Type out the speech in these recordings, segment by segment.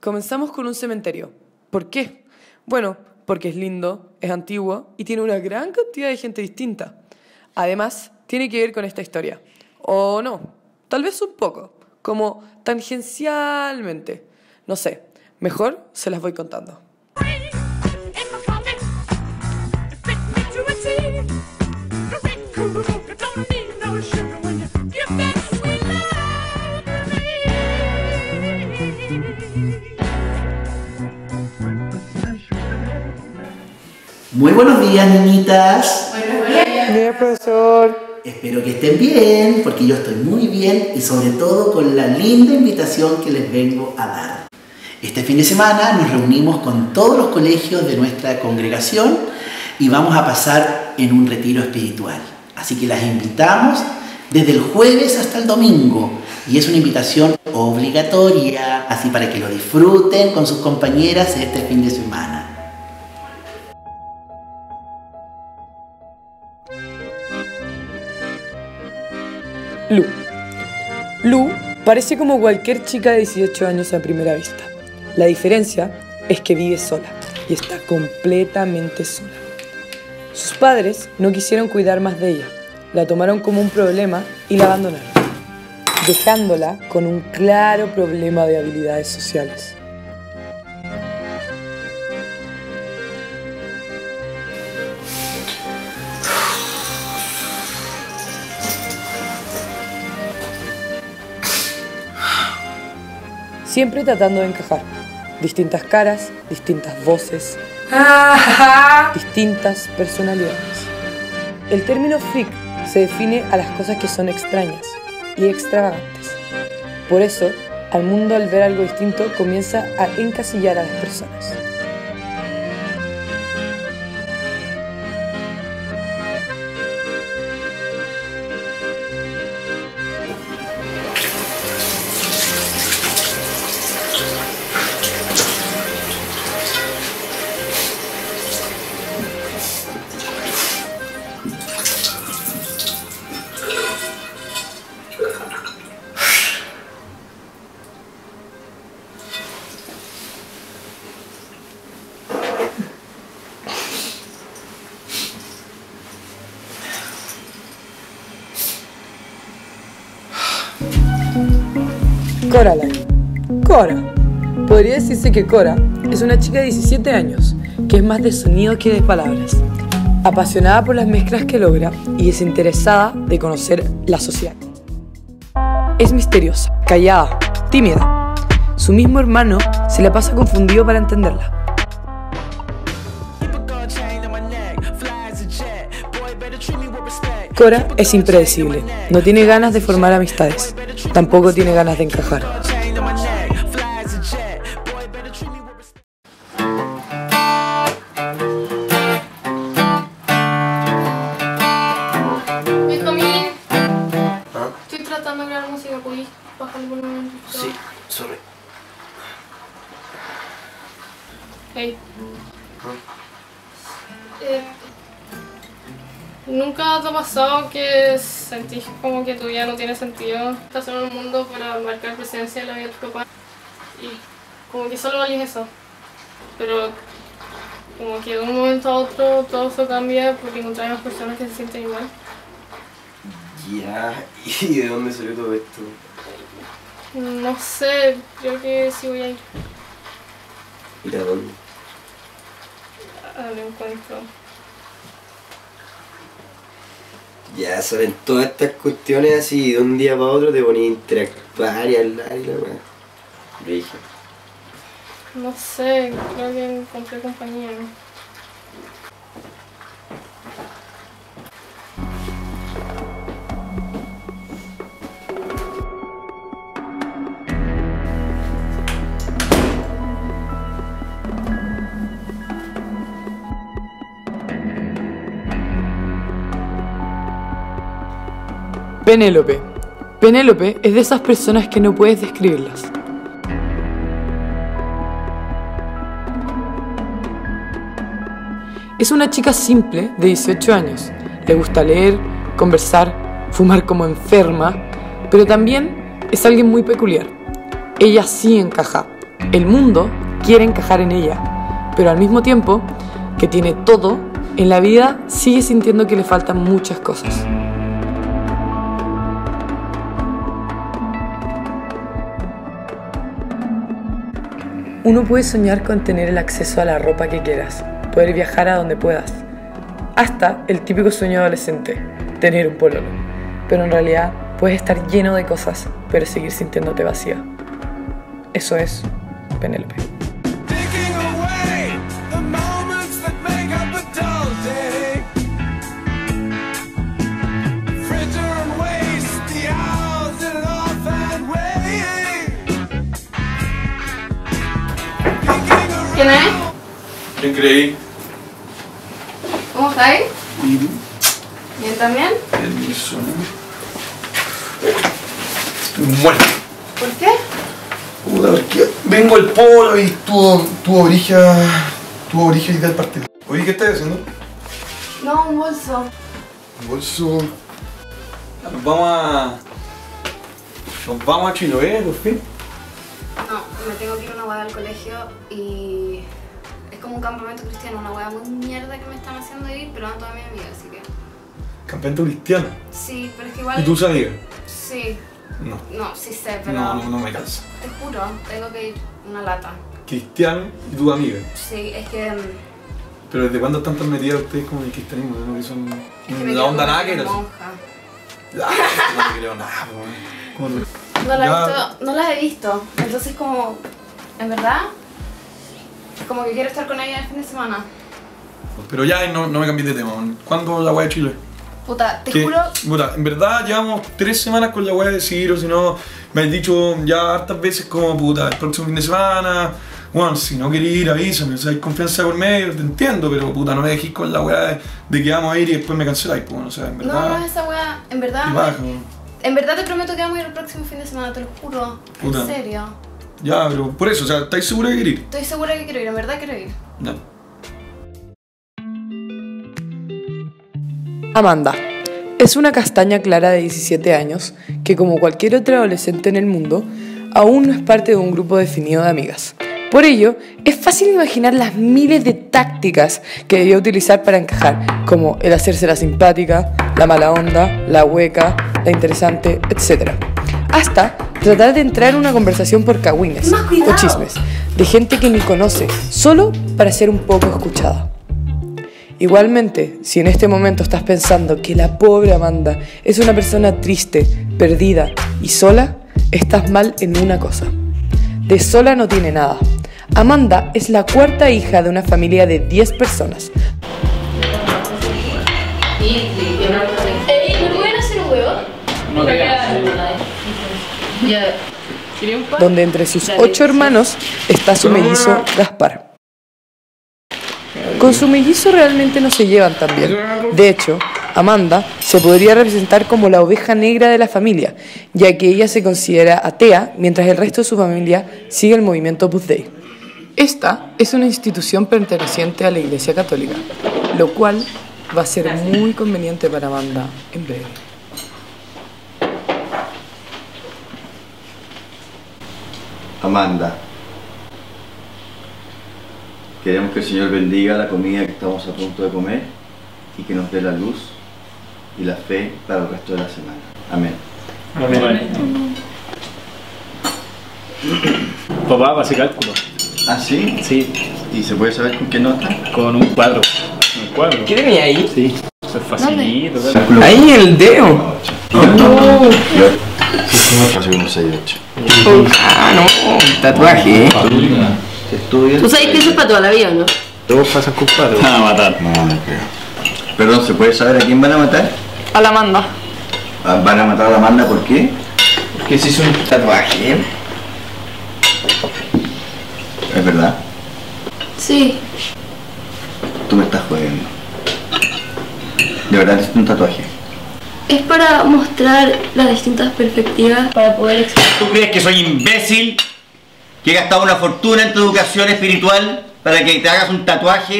Comenzamos con un cementerio. ¿Por qué? Bueno, porque es lindo, es antiguo y tiene una gran cantidad de gente distinta. Además, tiene que ver con esta historia. O no, tal vez un poco, como tangencialmente. No sé, mejor se las voy contando. Muy buenos días, niñitas. Buenos días. Bien, profesor. Espero que estén bien, porque yo estoy muy bien y sobre todo con la linda invitación que les vengo a dar. Este fin de semana nos reunimos con todos los colegios de nuestra congregación y vamos a pasar en un retiro espiritual. Así que las invitamos desde el jueves hasta el domingo y es una invitación obligatoria, así para que lo disfruten con sus compañeras este fin de semana. Lu. Lu parece como cualquier chica de 18 años a primera vista. La diferencia es que vive sola y está completamente sola. Sus padres no quisieron cuidar más de ella, la tomaron como un problema y la abandonaron, dejándola con un claro problema de habilidades sociales. Siempre tratando de encajar. Distintas caras, distintas voces, distintas personalidades. El término freak se define a las cosas que son extrañas y extravagantes. Por eso, al mundo al ver algo distinto comienza a encasillar a las personas. Coraline. Cora. Podría decirse que Cora es una chica de 17 años, que es más de sonido que de palabras. Apasionada por las mezclas que logra y desinteresada de conocer la sociedad. Es misteriosa, callada, tímida. Su mismo hermano se la pasa confundido para entenderla. Cora es impredecible, no tiene ganas de formar amistades, tampoco tiene ganas de encajar. Benjamín. Estoy tratando de crear música, ¿podéis bajar el volumen? Sí, sorry. Hey. Eh, ¿Nunca te ha pasado que sentís como que tu vida no tiene sentido? Estás en un mundo para marcar presencia en la vida de tu papá y como que solo valís eso. Pero como que de un momento a otro todo eso cambia porque encontrás más personas que se sienten igual. Ya, ¿y de dónde salió todo esto? No sé, creo que sí voy a ir ¿Ir a dónde? al encuentro. Ya, saben todas estas cuestiones así, de un día para otro te ponías a interactuar y hablar y la weá. Dije, No sé, creo que encontré compañía. Penélope. Penélope es de esas personas que no puedes describirlas. Es una chica simple de 18 años. Le gusta leer, conversar, fumar como enferma, pero también es alguien muy peculiar. Ella sí encaja, El mundo quiere encajar en ella, pero al mismo tiempo que tiene todo, en la vida sigue sintiendo que le faltan muchas cosas. Uno puede soñar con tener el acceso a la ropa que quieras, poder viajar a donde puedas, hasta el típico sueño adolescente, tener un pololo. Pero en realidad puedes estar lleno de cosas, pero seguir sintiéndote vacía. Eso es Penélope. ¿Quién es? ¿Quién creí? ¿Cómo estáis? Y ¿Bien también? permiso, ¿no? Estoy muerto. ¿Por qué? Puta, porque vengo el polo y tuvo, tuvo origen, tuvo origen del partido. Oye, ¿qué estás haciendo? No, un bolso. Bolso. Nos vamos a. Nos vamos a Chiloé, por fin. No, me tengo que ir a una hueá al colegio y es como un campamento cristiano, una hueá muy mierda que me están haciendo ir, pero no toda mi amiga, así que... Campamento cristiano. Sí, pero es que igual... ¿Y tú sabías? Sí, No. no, sí sé, pero... No, no, no me cansa. Te juro, tengo que ir una lata. Cristiano y tu amiga. Sí, es que... mm, Pero ¿desde cuándo están tan metidas ustedes como en el cristianismo? ¿No? Que son. Es que me la onda nada que era. monja. Ah, no creo nada. ¿Cómo te- No, la he visto, no las he visto, entonces como... En verdad, como que quiero estar con ella el fin de semana. Pero ya no, no me cambies de tema. ¿Cuándo la weá de Chile? Puta, te Que, juro... puta, en verdad llevamos tres semanas con la weá de Ciro, si no, me has dicho ya hartas veces como puta, el próximo fin de semana, bueno, si no querés ir, avísame, o sea, hay confianza por medio, te entiendo, pero puta, no me dejís con la weá de, de que vamos a ir y después me canceláis, pues, o sea, en verdad, No, no es esa hueá, en verdad... baja. En verdad te prometo que vamos a ir el próximo fin de semana, te lo juro. Puta. En serio. Ya, pero por eso, o sea, ¿estáis segura de querer ir? Estoy segura que quiero ir, en verdad quiero ir. Ya. Amanda. Es una castaña clara de 17 años que, como cualquier otra adolescente en el mundo, aún no es parte de un grupo definido de amigas. Por ello, es fácil imaginar las miles de tácticas que debía utilizar para encajar, como el hacerse la simpática, la mala onda, la hueca, la interesante, etc. Hasta tratar de entrar en una conversación por cagüines o chismes de gente que ni conoce, solo para ser un poco escuchada. Igualmente, si en este momento estás pensando que la pobre Amanda es una persona triste, perdida y sola, estás mal en una cosa. De sola no tiene nada. Amanda es la cuarta hija de una familia de 10 personas, donde entre sus ocho hermanos está su mellizo Gaspar. Con su mellizo realmente no se llevan tan bien. De hecho, Amanda se podría representar como la oveja negra de la familia, ya que ella se considera atea mientras el resto de su familia sigue el movimiento Dei. Esta es una institución perteneciente a la Iglesia Católica, lo cual va a ser muy conveniente para Amanda en breve. Amanda, queremos que el Señor bendiga la comida que estamos a punto de comer y que nos dé la luz y la fe para el resto de la semana. Amén. Papá, pasé cálculo. ¿Ah, sí? Sí, ¿Y se puede saber con qué nota? con un cuadro. ¿Un cuadro? ¿Qué tenía ahí? Sí, eso es facilito. Ahí el dedo. Casi como 6 8. Ah, no, tatuaje. ¿Estudias? Tú sabes que eso es para toda la vida, ¿no? Todos pasan con cuadro. Ah, matar. No, no creo. Perdón, ¿se puede saber a quién van a matar? A la Amanda. Ah, ¿Van a matar a la Amanda por qué? Porque se hizo un tatuaje. Es verdad. Sí. Tú me estás jodiendo. De verdad hiciste un tatuaje. Es para mostrar las distintas perspectivas para poder explicar. ¿Tú crees que soy imbécil? ¿Que he gastado una fortuna en tu educación espiritual para que te hagas un tatuaje?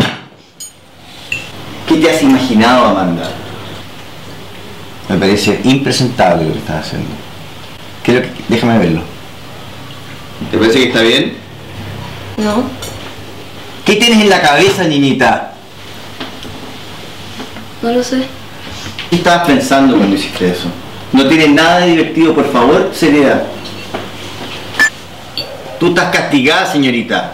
¿Qué te has imaginado, Amanda? Me parece impresentable lo que estás haciendo. Creo que... Déjame verlo. ¿Te parece que está bien? No. ¿Qué tienes en la cabeza, niñita? No lo sé. ¿Qué estabas pensando cuando hiciste eso? No tiene nada de divertido, por favor, seriedad. Tú estás castigada, señorita.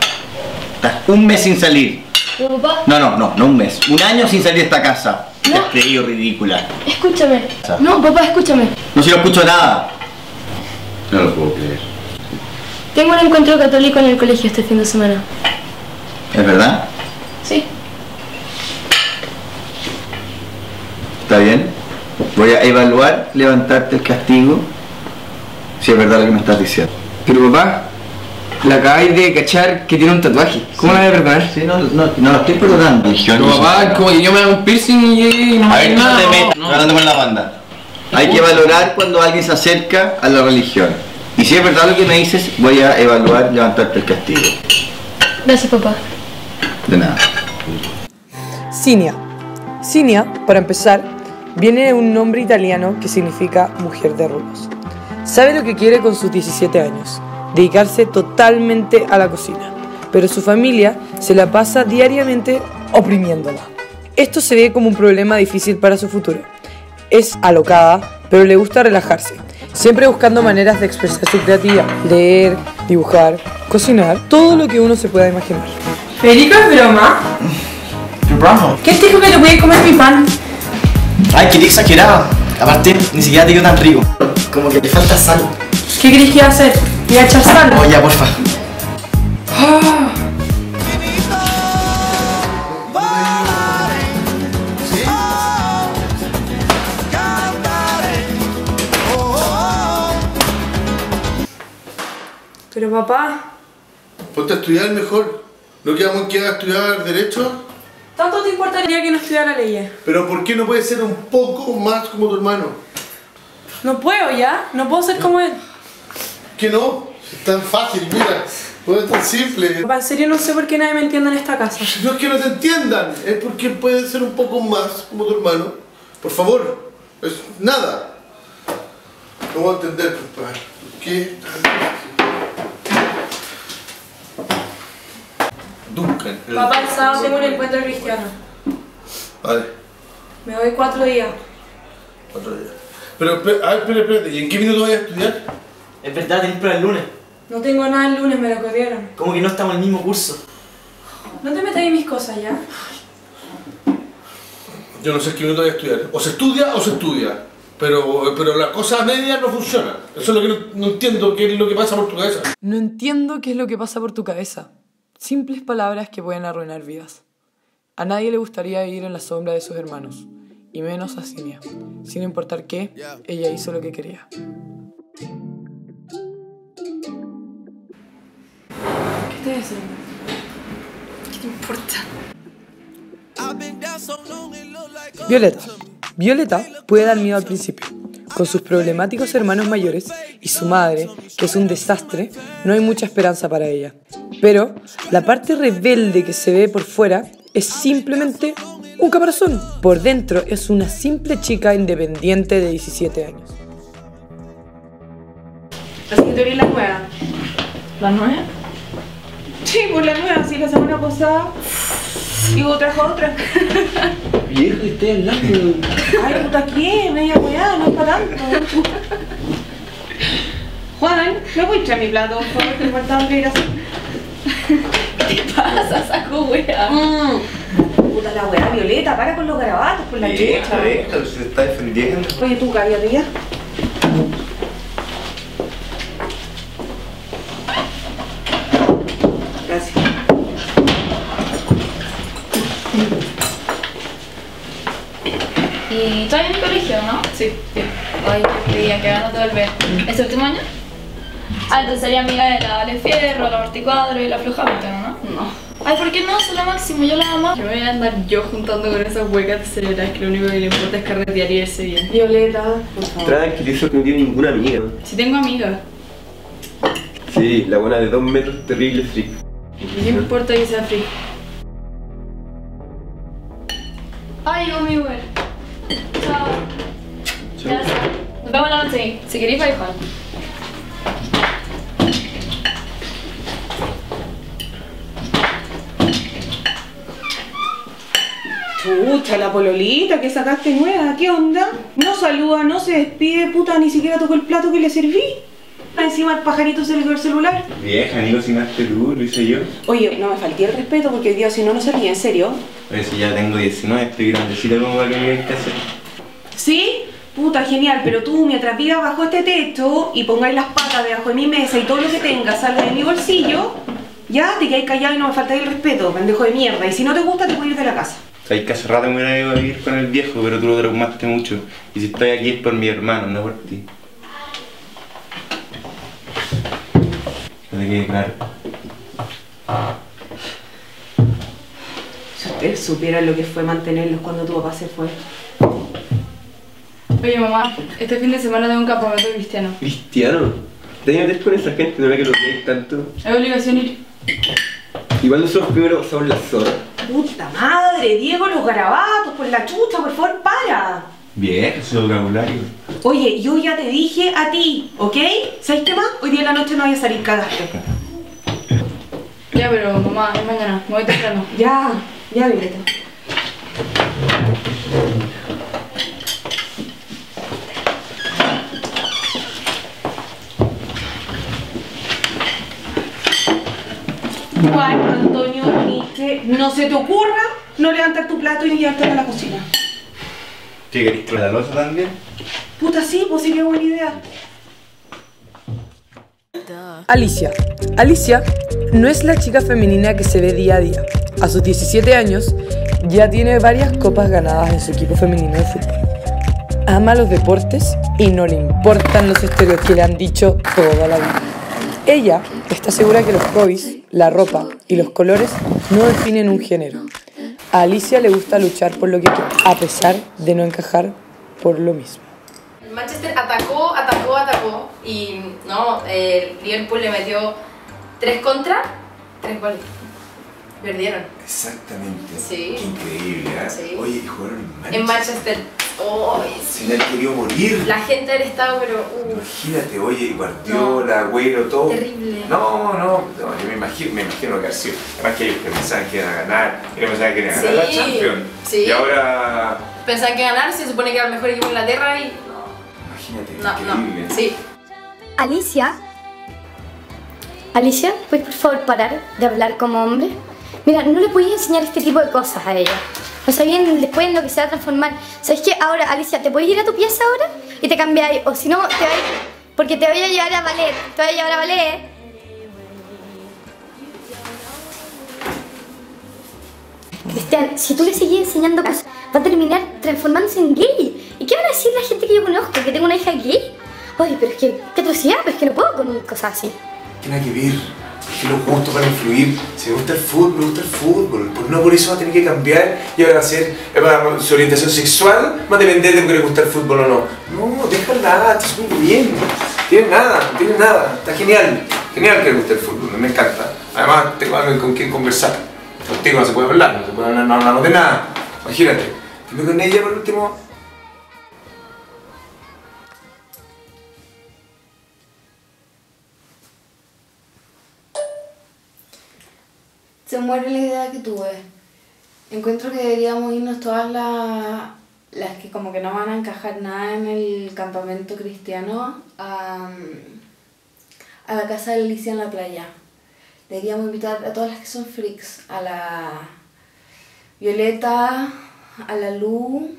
Estás un mes sin salir. Pero papá, No, no, no, no un mes. Un año sin salir de esta casa. Te has creído ridícula. escúchame. No, papá, escúchame. No se lo escucho nada. No lo puedo creer. Tengo un encuentro católico en el colegio este fin de semana. ¿Es verdad? Sí. ¿Está bien? Voy a evaluar levantarte el castigo si es verdad lo que me estás diciendo. Pero papá, la acabáis de cachar que tiene un tatuaje. ¿Cómo la voy a perdonar? Sí, no, no, no lo estoy perdonando. Pero papá, como que yo me hago un piercing y, y no A me ver, hagáis no nada. te metas, hablando con la banda. Hay que valorar cuando alguien se acerca a la religión. Y si es verdad lo que me dices, voy a evaluar levantarte el castigo. Gracias, papá. De nada. Cinia. Cinia, para empezar, viene de un nombre italiano que significa mujer de rulos. Sabe lo que quiere con sus 17 años, dedicarse totalmente a la cocina, pero su familia se la pasa diariamente oprimiéndola. Esto se ve como un problema difícil para su futuro. Es alocada, pero le gusta relajarse, siempre buscando maneras de expresar su creatividad, leer, dibujar, cocinar, todo lo que uno se pueda imaginar. Federico, es broma. ¿Qué broma? ¿Quién te dijo que no podías comer mi pan? Ay, qué exagerado. Aparte, ni siquiera te digo tan rico. Como que le falta sal. ¿Qué crees que iba a hacer? ¿Iba a echar sal? Oh, ya, porfa. Pero papá, Ponte a estudiar mejor. ¿No quedamos que a estudiar Derecho? ¿tanto te importaría que no estudiara leyes? Pero ¿por qué no puedes ser un poco más como tu hermano? No puedo ya, no puedo ser como él. ¿Qué no? Es tan fácil, mira. Es tan simple. Papá, en serio no sé por qué nadie me entiende en esta casa. No es que no te entiendan, es porque puedes ser un poco más como tu hermano. Por favor, es nada. No voy a entender, papá. ¿Por qué? Duncan. el- Papá, el sábado tengo un encuentro cristiano. Vale, Me doy cuatro días. otro día. Pero, pero, a ver, espera, espérate, ¿y en qué minuto vas a estudiar? Es verdad, tenés prueba el lunes. No tengo nada el lunes, me lo corrieron. Como que no estamos en el mismo curso. No te metas en mis cosas ya. Yo no sé qué minuto voy a estudiar. O se estudia o se estudia. Pero, pero la cosa media no funciona. Eso es lo que no, no entiendo, qué es lo que pasa por tu cabeza. No entiendo qué es lo que pasa por tu cabeza. Simples palabras que pueden arruinar vidas. A nadie le gustaría vivir en la sombra de sus hermanos, y menos a Cinia. Sin importar qué, ella hizo lo que quería. ¿Qué estás haciendo? ¿Qué te importa? Violeta. Violeta puede dar miedo al principio. Con sus problemáticos hermanos mayores y su madre, que es un desastre, no hay mucha esperanza para ella. Pero la parte rebelde que se ve por fuera es simplemente un caparazón. Por dentro es una simple chica independiente de 17 años. Así que te vi la nueva. ¿La nueva? Sí, pues la nueva, sí, la semana pasada. Y vos trajo otra. Viejo, estoy hablando. Ay, puta, ¿qué? Media weá, no es para tanto. Juan, ¿me voy a traer mi plato, por favor? Que me falta hambre ir. ¿Qué pasa, saco wea? Puta la weá, Violeta, para con los garabatos, por la chucha. se está defendiendo. Oye, tú, cállate ya. Gracias. ¿Y todavía en el colegio, no? Sí. Ay, qué envidia, que ganas de volver. ¿Este último año? Ah, entonces sería amiga de la Vale Fierro, la Marticuadro y la Flujamente, ¿no? No. Ay, ¿por qué no? Son la máximo, yo la amo. Yo me voy a andar yo juntando con esas huecas de cerebral que lo único que le importa es carretear y irse bien. Violeta, por favor. Tranquilizo que no tiene ninguna amiga. Si tengo amigas, Sí, la buena de dos metros, terrible freak. ¿qué me importa que sea free? Ay, mi Uber. Nos vemos la noche. Si queréis, vais Juan. Pucha, la pololita que sacaste nueva, ¿qué onda? No saluda, no se despide, puta, ni siquiera tocó el plato que le serví. Ah, encima el pajarito se le dio el celular. Vieja, ni cocinaste tú, lo hice yo. Oye, no me falté el respeto porque Dios, si no, no servía, en serio. Pero si ya tengo 19, estoy grandecita como para que me hacer. ¿Sí? Puta, genial, pero tú mientras vivas bajo este techo y pongáis las patas debajo de mi mesa y todo lo que tengas salga de mi bolsillo, ya te quedáis callado y no me faltáis el respeto, pendejo de mierda. Y si no te gusta, te puedes ir de la casa. Sabes que hace rato me hubiera ido a vivir con el viejo, pero tú lo traumaste mucho. Y si estoy aquí es por mi hermano, no por ti. No te quede claro. Si ustedes supieran lo que fue mantenerlos cuando tu papá se fue. Oye mamá, este fin de semana tengo un campamento cristiano. Cristiano, te metes con esa gente, no ve que lo veis tanto. Es obligación ir. Igual nosotros primero pasamos la zorra. Puta madre, Diego, los garabatos, por la chucha, por favor, para. Bien, ese vocabulario. Oye, yo ya te dije a ti, ¿ok? ¿Sabes qué más? Hoy día en la noche no voy a salir, cagaste. Ya, pero mamá, es mañana, me voy temprano. Ya, ya, Violeta. Juan Antonio Nietzsche, no se te ocurra no levantar tu plato y ni llevarte a la cocina. ¿Qué querés con la losa también? Puta, sí, pues sí que buena idea. Alicia. Alicia no es la chica femenina que se ve día a día. A sus 17 años ya tiene varias copas ganadas en su equipo femenino de fútbol. Ama los deportes y no le importan los estereotipos que le han dicho toda la vida. Ella está segura que los hobbies, la ropa y los colores no definen un género. A Alicia le gusta luchar por lo que quiere, a pesar de no encajar por lo mismo. El Manchester atacó, atacó, atacó y no, el Liverpool le metió tres contra, tres goles. Perdieron. Exactamente. Sí. Qué increíble, ¿eh? Sí. Oye, y jugaron en Manchester. En Manchester. Oh, han querido morir. la gente del estado, pero uh, Imagínate, oye, Guardiola, Agüero, todo. terrible. No, no, no, yo me imagino, me imagino que ha sido. Además que ellos que pensaban que iban a ganar, ellos pensaban que iban a ganar la Champions. sí. Y ahora, Pensaban que ganar, se supone que era el mejor equipo de Inglaterra y imagínate, no, no. Sí. Alicia. Alicia, ¿puedes por favor parar de hablar como hombre? Mira, no le puedes enseñar este tipo de cosas a ella. O sea, bien, después en lo que se va a transformar. ¿Sabes qué? Ahora, Alicia, ¿te puedes ir a tu pieza ahora? Y te cambiáis. O si no, te vas Porque te voy a llevar a ballet. Te voy a llevar a ballet. Cristian, si tú le sigues enseñando cosas, va a terminar transformándose en gay. ¿Y qué van a decir la gente que yo conozco? ¿Que tengo una hija gay? Oye, pero es que, qué atrocidad, pero es que no puedo con cosas así. Tiene que ver. Que los gustos van influir. Si me gusta el fútbol, me gusta el fútbol. Pues no por eso va a tener que cambiar y va a ser, eh, su orientación sexual va a depender de que le gusta el fútbol o no. No, déjala, está muy bien. Tiene nada, no tiene nada. Está genial. Genial que le guste el fútbol, me encanta. Además, tengo alguien con quien conversar. Contigo no se puede hablar, no se puede hablar, no de nada. Imagínate. Dime con ella por último. Se muere la idea que tuve. Encuentro que deberíamos irnos todas las, las que como que no van a encajar nada en el campamento cristiano a, a la casa de Alicia en la playa. Deberíamos invitar a todas las que son freaks, a la Violeta, a la Lu,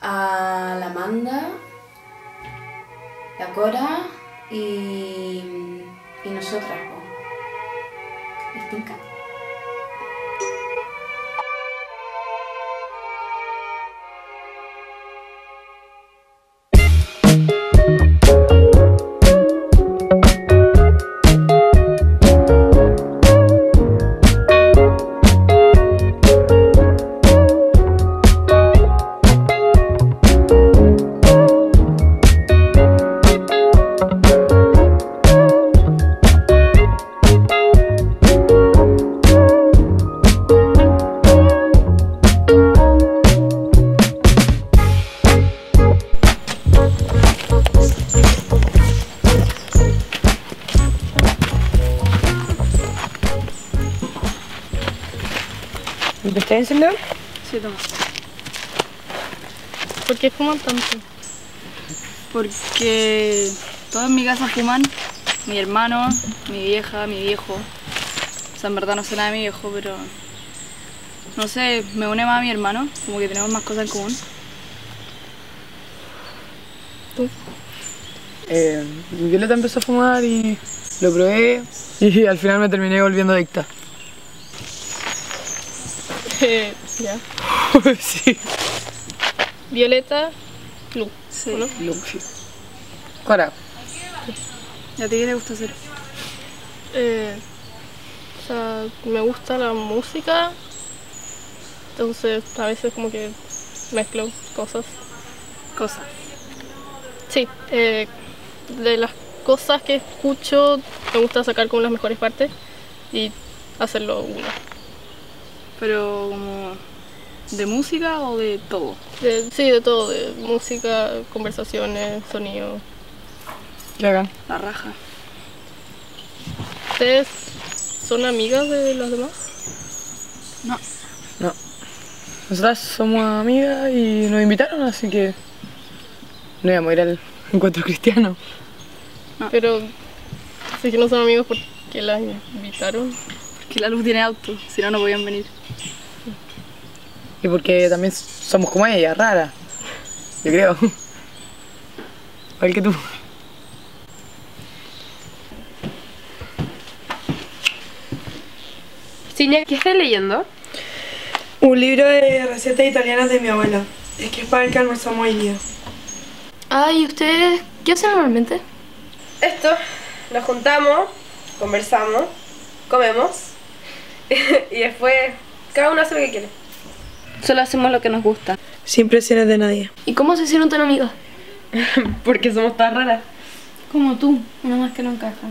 a la Amanda, la Cora y, y nosotras. Po. Porque todos en mi casa fuman. Mi hermano, mi vieja, mi viejo. O sea, en verdad no sé nada de mi viejo, pero... No sé, me une más a mi hermano. Como que tenemos más cosas en común. Eh, Violeta empezó a fumar y lo probé y al final me terminé volviendo adicta. Eh, ya. sí. Violeta, Lu. Sí. ¿no? Lu, sí. Cora, ¿Y a ti qué te gusta hacer? Eh, o sea, me gusta la música. Entonces, a veces como que mezclo cosas. Cosas. Sí, eh, de las cosas que escucho, me gusta sacar como las mejores partes y hacerlo uno. Pero como... ¿De música o de todo? De- sí, de todo, de música, conversaciones, sonido. ¿qué hagan? La raja. ¿Ustedes son amigas de los demás? No. No. Nosotras somos amigas y nos invitaron, así que no íbamos a ir al encuentro cristiano. Pero si es que no son amigos, ¿por qué las invitaron? Porque la luz tiene auto, si no, no podían venir. Y porque también somos como ella, rara. Yo creo. Igual que tú. Ciña, ¿qué estás leyendo? Un libro de recetas italianas de mi abuela. Es que es para el que almorzamos hoy día. Ay, ¿ustedes qué hacen normalmente? Esto, nos juntamos, conversamos, comemos y después cada uno hace lo que quiere. Solo hacemos lo que nos gusta. Sin presiones de nadie. ¿Y cómo se hicieron tan amigas? Porque somos tan raras. Como tú, una más que no encaja.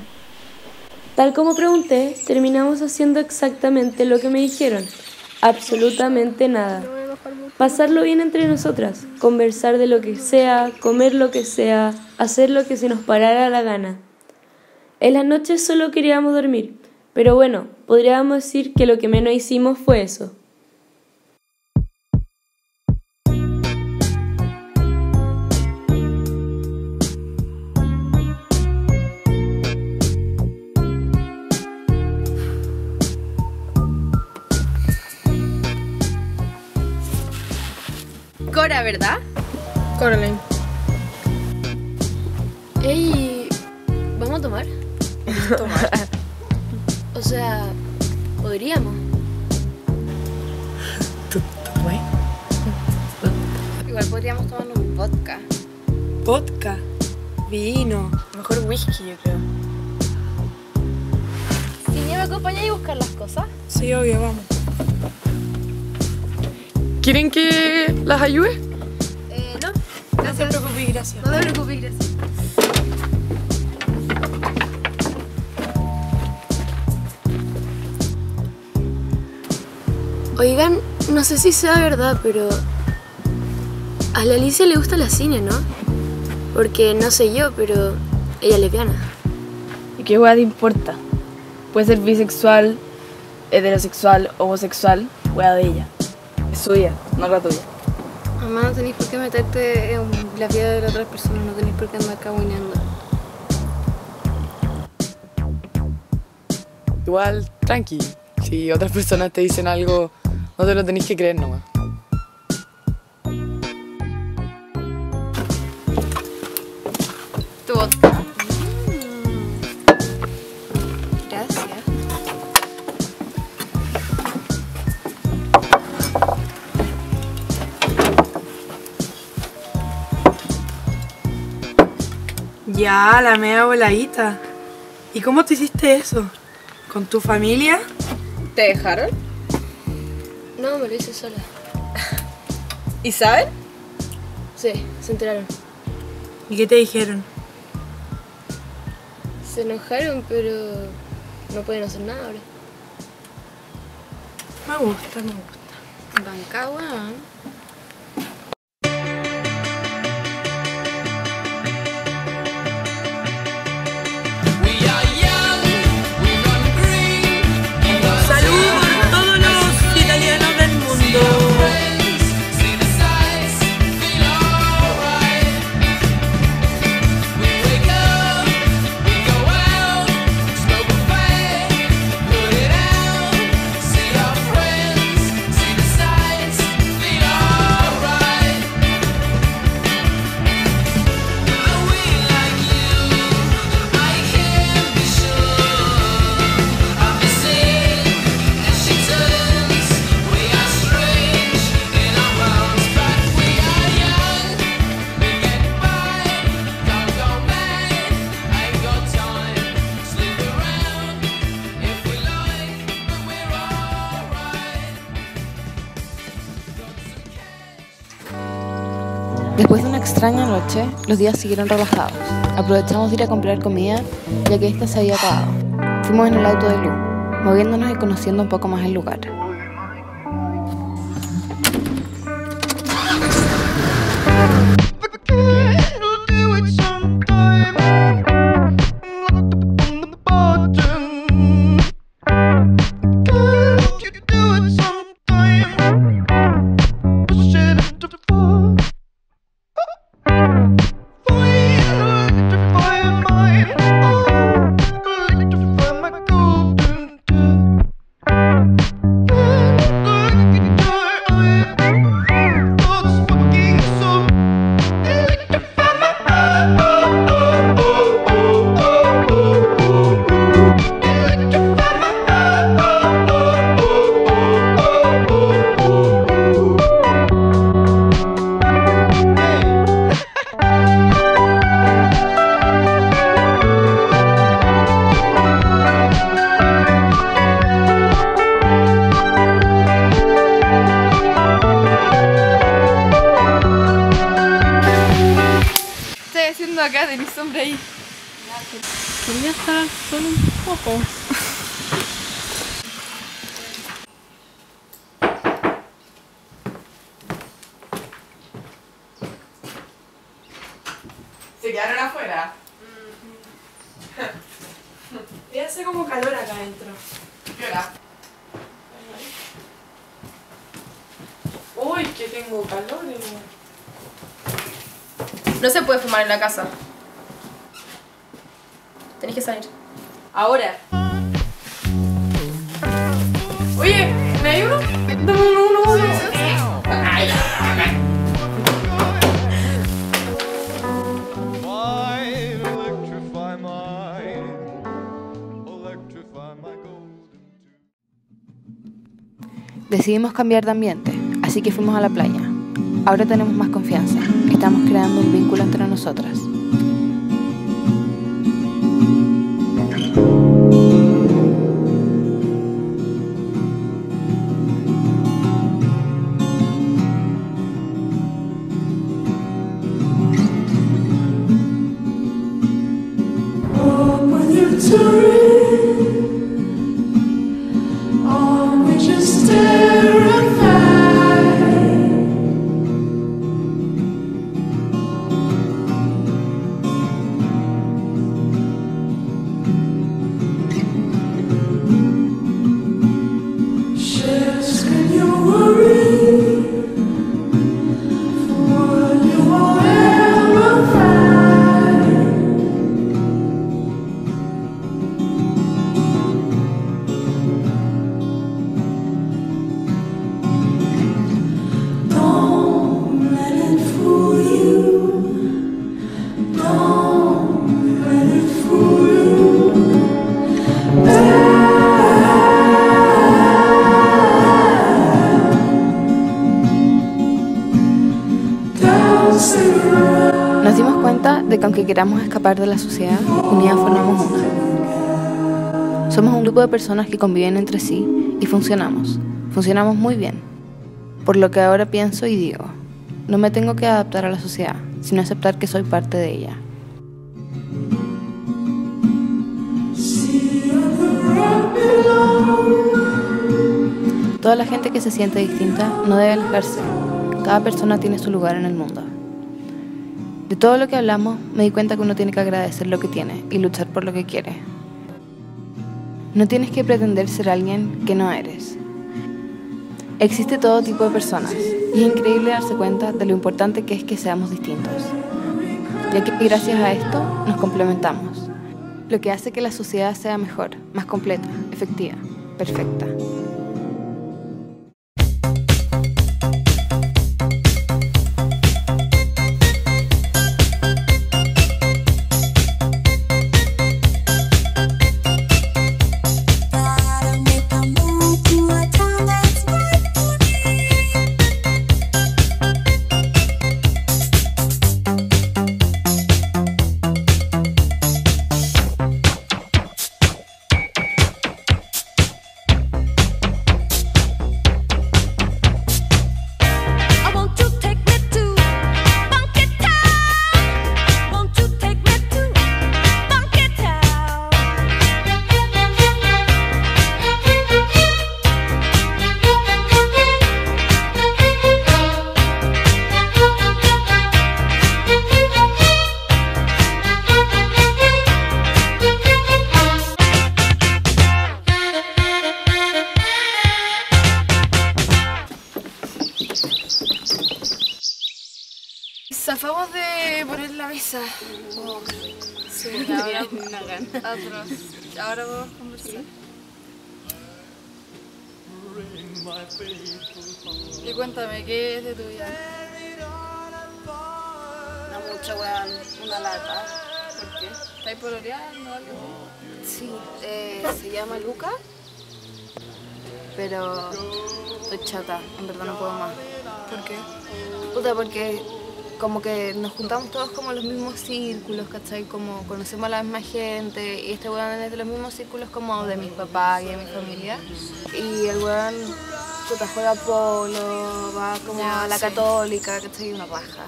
Tal como pregunté, terminamos haciendo exactamente lo que me dijeron. Absolutamente nada. Pasarlo bien entre nosotras, conversar de lo que sea, comer lo que sea, hacer lo que se nos parara la gana. En las noches solo queríamos dormir, pero bueno, podríamos decir que lo que menos hicimos fue eso. Cora, ¿verdad? Coraline. Ey, ¿vamos a tomar? Tomar. O sea, podríamos. Igual podríamos tomarnos un vodka. Vodka, vino. Mejor whisky, yo creo. ¿Sí me acompaña a buscar las cosas? Sí, obvio, vamos. ¿Quieren que las ayude? No. Te preocupes, gracias. No te preocupes, gracias. Oigan, no sé si sea verdad, pero a la Alicia le gusta la cine, ¿no? Porque no sé yo, pero ella es lesbiana. ¿Y qué hueá te importa? Puede ser bisexual, heterosexual, homosexual, hueá de ella. Es su vida, no la tuya. Mamá, no tenéis por qué meterte en la vida de las otras personas, no tenéis por qué andar caguineando. Igual, tranqui. Si otras personas te dicen algo, no te lo tenés que creer nomás. Ya, la media voladita. ¿Y cómo te hiciste eso? ¿Con tu familia? ¿Te dejaron? No, me lo hice sola. ¿Y saben? Sí, se enteraron. ¿Y qué te dijeron? Se enojaron, pero no pueden hacer nada ahora. Me gusta, me gusta. Banca, los días siguieron relajados. Aprovechamos de ir a comprar comida, ya que esta se había acabado. Fuimos en el auto de Lu, moviéndonos y conociendo un poco más el lugar. La casa. Tenés que salir. Ahora. Oye, ¿me hay uno? Dame uno, uno, uno. Ay, Mind, electrify mind, electrify my golden Decidimos cambiar de ambiente, así que fuimos a la playa. Ahora tenemos más confianza. Estamos creando un vínculo entre nosotras. Que queramos escapar de la sociedad, unidas formamos una. Somos un grupo de personas que conviven entre sí y funcionamos. Funcionamos muy bien. Por lo que ahora pienso y digo, no me tengo que adaptar a la sociedad, sino aceptar que soy parte de ella. Toda la gente que se siente distinta no debe alejarse. Cada persona tiene su lugar en el mundo. De todo lo que hablamos, me di cuenta que uno tiene que agradecer lo que tiene y luchar por lo que quiere. No tienes que pretender ser alguien que no eres. Existe todo tipo de personas y es increíble darse cuenta de lo importante que es que seamos distintos. Ya que gracias a esto nos complementamos, lo que hace que la sociedad sea mejor, más completa, efectiva, perfecta. Acabamos de poner la mesa. Oh, sí, ahora una gana. atroz. Ahora vamos a conversar. Y cuéntame, ¿qué es de tu vida? No mucho, weón. Una lata. ¿Por qué? ¿Estás pololeando o algo? Sí, eh, se llama Luca. Pero estoy chata, en verdad no puedo más. ¿Por qué? Puta, porque como que nos juntamos todos como en los mismos círculos, ¿cachai? Como conocemos a la misma gente y este weón es de los mismos círculos como de mis papás y de mi familia. Y el weón, puta, juega polo, va como Ya, a la sí. católica, ¿cachai? Una paja.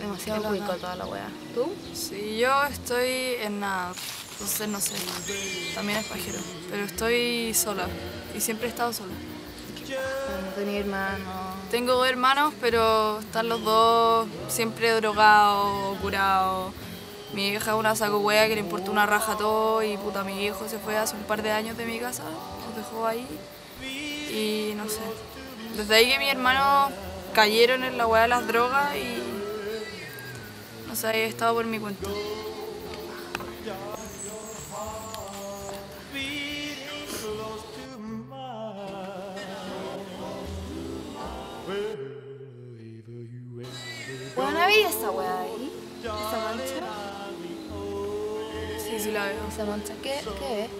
Demasiado Qué rico toda la weá. ¿Tú? Sí, yo estoy en nada. Entonces no sé. También es pajero. Pero estoy sola. Y siempre he estado sola. No tenía hermano. Tengo dos hermanos, pero están los dos siempre drogados curados. Mi hija es una saco hueá que le importa una raja todo y puta, mi hijo se fue hace un par de años de mi casa, nos dejó ahí y no sé. Desde ahí que mis hermanos cayeron en la hueá de las drogas y no sé, he estado por mi cuenta. Esa weá ahí? ¿Esa mancha? Sí, sí la veo. ¿Esa mancha qué, qué es?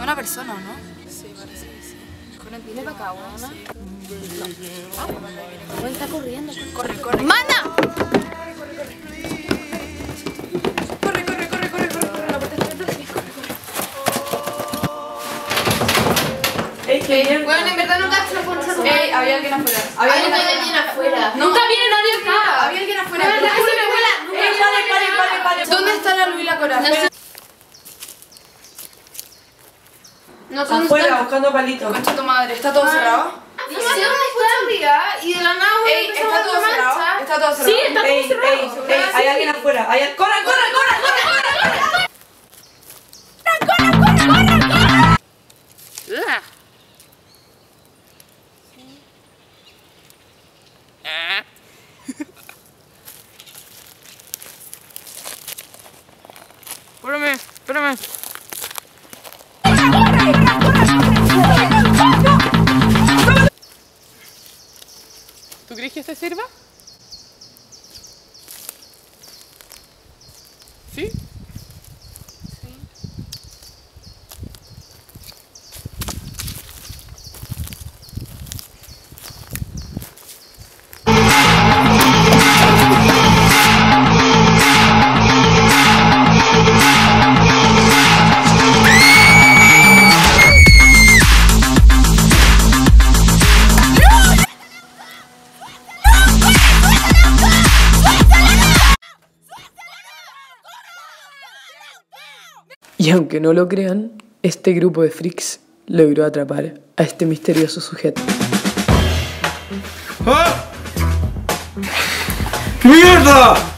Una persona, ¿no? Sí, parece que sí. Viene para acá, weona. No. Ah, está corriendo. Corre, corre. ¡Mana! Ey, qué bien. Bueno, en verdad nunca se lo puedo Ey, había alguien afuera. Había alguien afuera. Nunca viene nadie acá. Había alguien afuera. Bueno, mi abuela, pare, pare, pare, pare. ¿Dónde está la Luz y la? No sé. Afuera, está. buscando palitos. Concha tu madre, ¿está todo cerrado? No sé dónde está arriba y de la nada Ey, ¿está todo cerrado? marcha. ¿Está todo cerrado? Sí, está todo Ey, cerrado. ey, ey, hay alguien afuera. Hay... ¡Corre, corre, corre, aunque no lo crean, este grupo de freaks logró atrapar a este misterioso sujeto. ¡Ah! ¡Mierda!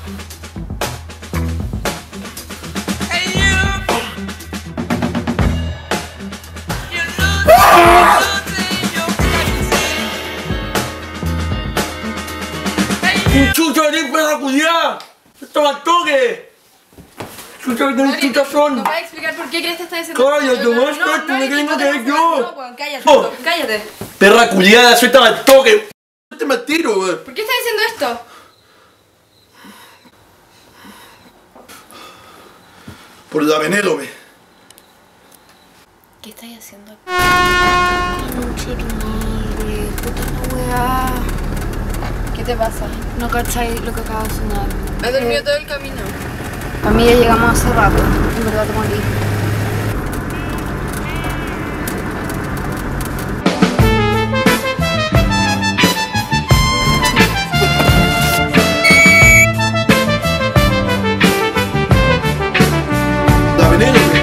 ¡Chucha, que tenés chucha son! ¿Me vas a explicar por qué crees que estás diciendo ¡Cállate, No, no, yo! no, cállate, Oh. cállate. ¡Perra culiada, suéltame al toque! ¡Este me tiro, weón! ¿Por qué estás diciendo esto? Por la Penélope. ¿Qué estáis haciendo. ¿Qué te pasa? No cacháis lo que acaba de sonar. He dormido todo el camino. Mí ya llegamos hace rato. En verdad. La Penélope.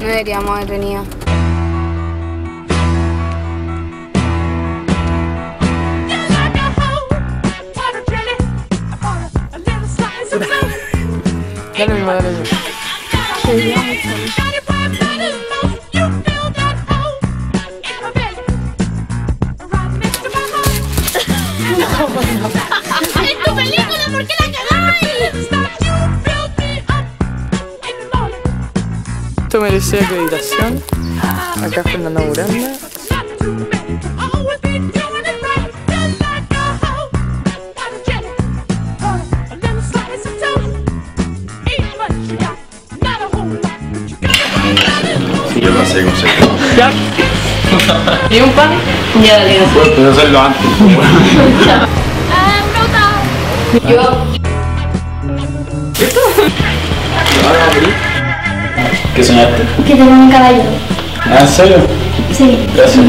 No deberíamos haber venido. Madre. ¡Es tu película! ¿Por qué la cagáis? Esto merece acreditación. Acá Fernanda Miranda. ¿Y un pan? Ya, dale. Puedo hacerlo antes. Yo. ¿Qué soñaste? Que tengo un caballo. ¿Ah, ¿En serio? Sí. Gracias.